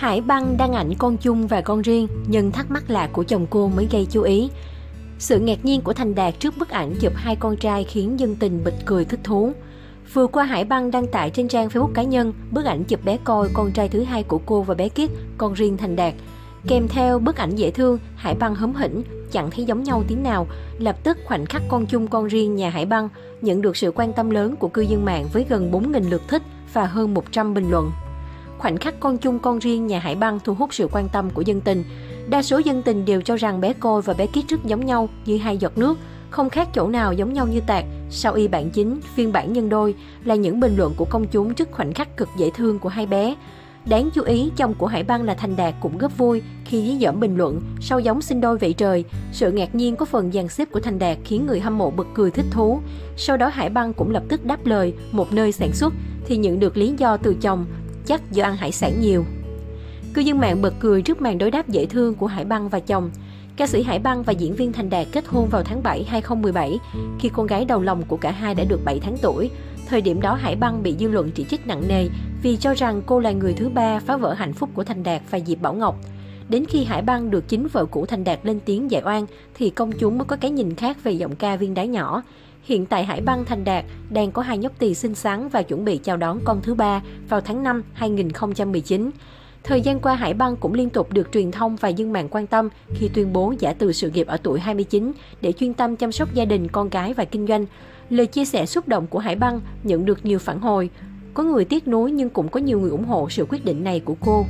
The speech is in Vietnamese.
Hải Băng đăng ảnh con chung và con riêng, nhưng thắc mắc lạ của chồng cô mới gây chú ý. Sự ngạc nhiên của Thành Đạt trước bức ảnh chụp hai con trai khiến dân tình bịch cười thích thú. Vừa qua Hải Băng đăng tải trên trang Facebook cá nhân bức ảnh chụp bé coi con trai thứ hai của cô và bé Kiết, con riêng Thành Đạt. Kèm theo bức ảnh dễ thương, Hải Băng hấm hỉnh, chẳng thấy giống nhau tiếng nào. Lập tức khoảnh khắc con chung con riêng nhà Hải Băng nhận được sự quan tâm lớn của cư dân mạng với gần 4.000 lượt thích và hơn 100 bình luận. Khoảnh khắc con chung con riêng nhà Hải Băng thu hút sự quan tâm của dân tình. Đa số dân tình đều cho rằng bé Côi và bé ký rất giống nhau như hai giọt nước, không khác chỗ nào giống nhau như tạc. Sau y bản chính, phiên bản nhân đôi là những bình luận của công chúng trước khoảnh khắc cực dễ thương của hai bé. Đáng chú ý, chồng của Hải Băng là Thành Đạt cũng rất vui khi dí dỏm bình luận sau giống sinh đôi vậy trời. Sự ngạc nhiên có phần dàn xếp của Thành Đạt khiến người hâm mộ bật cười thích thú. Sau đó Hải Băng cũng lập tức đáp lời một nơi sản xuất thì nhận được lý do từ chồng chắc do ăn hải sản nhiều. Cư dân mạng bật cười trước màn đối đáp dễ thương của Hải Băng và chồng. Ca sĩ Hải Băng và diễn viên Thành Đạt kết hôn vào tháng 7 2017 khi con gái đầu lòng của cả hai đã được 7 tháng tuổi. Thời điểm đó Hải Băng bị dư luận chỉ trích nặng nề vì cho rằng cô là người thứ ba phá vỡ hạnh phúc của Thành Đạt và Diệp Bảo Ngọc. Đến khi Hải Băng được chính vợ cũ Thành Đạt lên tiếng giải oan, thì công chúng mới có cái nhìn khác về giọng ca viên đá nhỏ. Hiện tại Hải Băng Thành Đạt đang có hai nhóc tỳ xinh xắn và chuẩn bị chào đón con thứ ba vào tháng 5 2019. Thời gian qua, Hải Băng cũng liên tục được truyền thông và dân mạng quan tâm khi tuyên bố giả từ sự nghiệp ở tuổi 29 để chuyên tâm chăm sóc gia đình, con cái và kinh doanh. Lời chia sẻ xúc động của Hải Băng nhận được nhiều phản hồi. Có người tiếc nuối nhưng cũng có nhiều người ủng hộ sự quyết định này của cô.